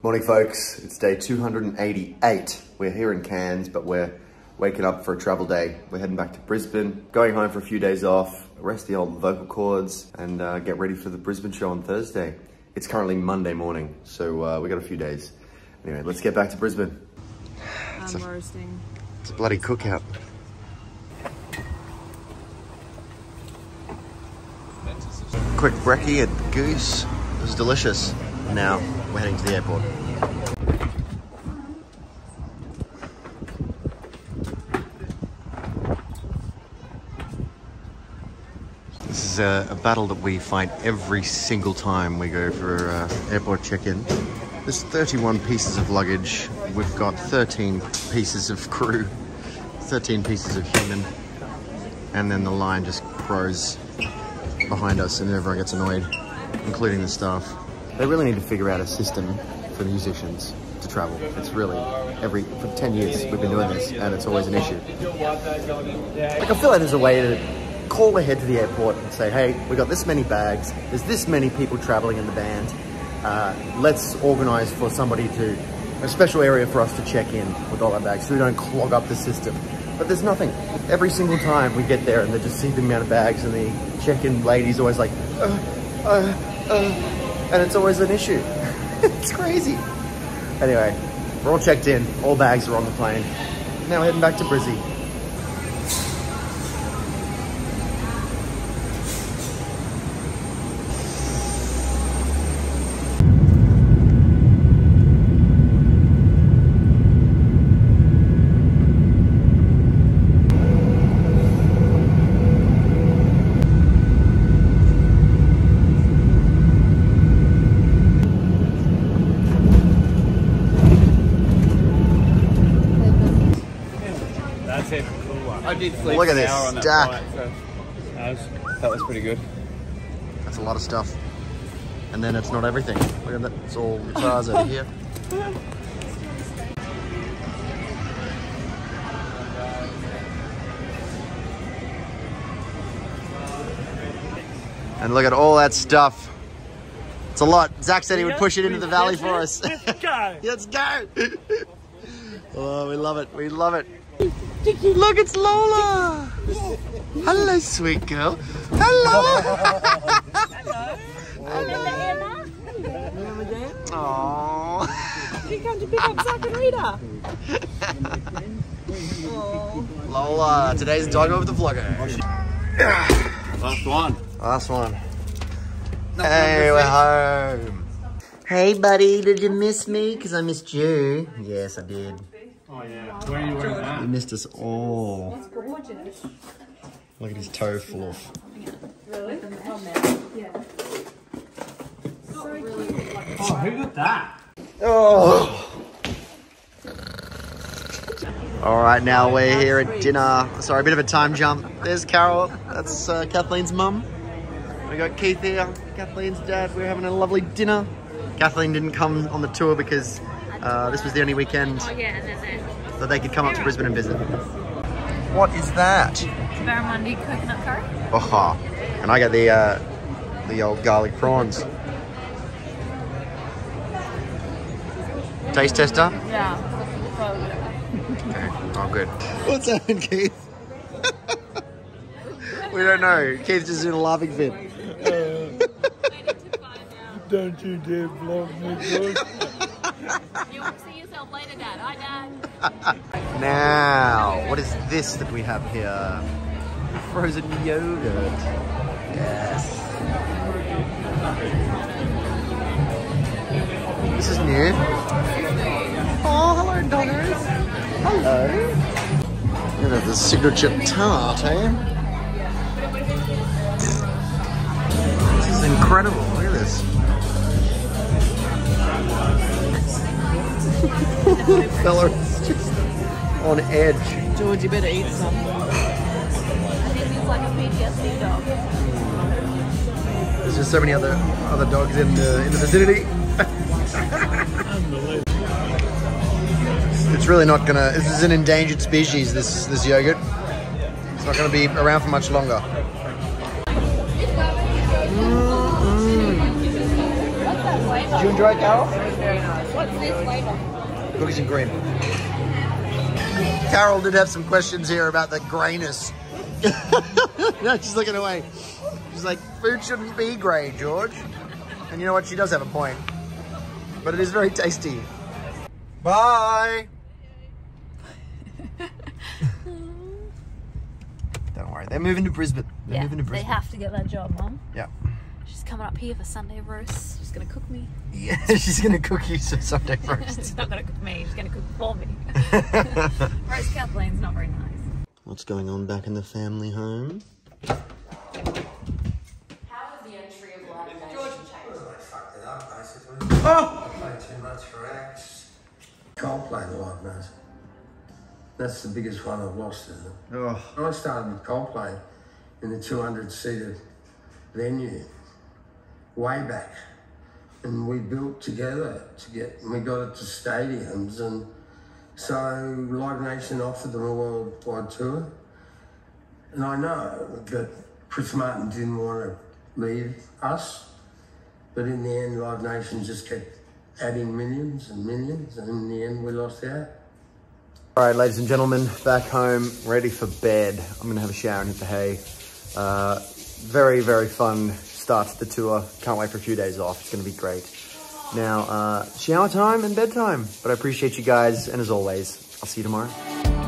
Morning folks, it's day 288. We're here in Cairns, but we're waking up for a travel day. We're heading back to Brisbane, going home for a few days off, rest the old vocal cords, and uh, get ready for the Brisbane show on Thursday. It's currently Monday morning, so uh, we got a few days. Anyway, let's get back to Brisbane. I'm a- roasting. It's a bloody cookout. Quick brekkie at Goose. It was delicious. Now we're heading to the airport. This is a, a battle that we fight every single time we go for uh, airport check-in. There's 31 pieces of luggage. We've got 13 pieces of crew, 13 pieces of human, and then the line just grows behind us and everyone gets annoyed, including the staff. They really need to figure out a system for musicians to travel. It's really every for 10 years we've been doing this and it's always an issue. Like I feel like there's a way to call ahead to the airport and say, hey, we got this many bags, there's this many people traveling in the band. Uh, let's organize for somebody to a special area for us to check in with all our bags so we don't clog up the system. But there's nothing. Every single time we get there and they just see the amount of bags and the check-in lady's always like, uh, uh, uh, and it's always an issue. it's crazy. Anyway, we're all checked in. All bags are on the plane. Now we're heading back to Brizzy. Did sleep Look at this hour on that stack. flight, so that was, that was pretty good. That's a lot of stuff. And then it's not everything. Look at that. It's all guitars over here. And look at all that stuff. It's a lot. Zach said he would push it into the valley for us. Let's go. Let's go. oh, we love it. We love it. Look, it's Lola. Hello, sweet girl. Hello. Aww. You come to pick up Zach and Rita. Lola, today's dog of the vlogger. Last one. Last one. Hey, we're home. Hey, buddy, did you miss me? Because I missed you. Yes, I did. Oh yeah. Where are you wearing that? You missed us all. Look at his toe fluff. Really? Oh, who got that? Oh. All right, now we're here at dinner. Sorry, a bit of a time jump. There's Carol. That's uh, Kathleen's mum. We got Keith here, Kathleen's dad. We're having a lovely dinner. Kathleen didn't come on the tour because uh, this was the only weekend Oh yeah, and then that they could come up to Brisbane and visit. What is that? barramundi coconut curry. Oh, and I got the uh, the old garlic prawns. Taste tester. Yeah. Okay. Oh, good. What's happening, Keith? we don't know. Keith's just in a laughing fit. Don't you dare vlog me, bro. You will see yourself later, Dad. Hi, Dad. Now, what is this that we have here? Frozen yogurt. Yes. This is new. Oh, hello, Donners. Hello. Look at the signature tart, eh? This is incredible. Look at this. Fella is just on edge. George, you better eat some. I think he's like a PTSD dog. There's just so many other other dogs in the in the vicinity. it's really not gonna. This is an endangered species. This this yogurt. It's not gonna be around for much longer. Mm-hmm. Did you enjoy it, Carol? What's this flavor? Cookies and cream. Carol did have some questions here about the grayness. no, she's looking away. She's like, food shouldn't be grey, George. And you know what? She does have a point. But it is very tasty. Bye. Don't worry. They're moving to Brisbane. They're Yeah, moving to Brisbane. they have to get that job, Mum. Yeah. She's coming up here for Sunday roast. She's gonna cook me. Yeah, she's going to cook you some Sunday roast. She's not gonna cook me. She's gonna cook for me. roast Kathleen's not very nice. What's going on back in the family home? How was the entry of Live Nation changed? I fucked it up basically. Oh! I played too much for acts. Coldplay live nation. That's the biggest one I've lost, isn't it? Oh. I started with Coldplay in the 200 seated venue way back. And we built together to get, and we got it to stadiums. And so Live Nation offered them a worldwide tour. And I know that Chris Martin didn't want to leave us. But in the end, Live Nation just kept adding millions and millions. And in the end, we lost out. All right, ladies and gentlemen, back home, ready for bed. I'm gonna have a shower and hit the hay. Uh, very, very fun start to the tour. Can't wait for a few days off. It's gonna be great. Now, uh, shower time and bedtime. But I appreciate you guys, and as always, I'll see you tomorrow.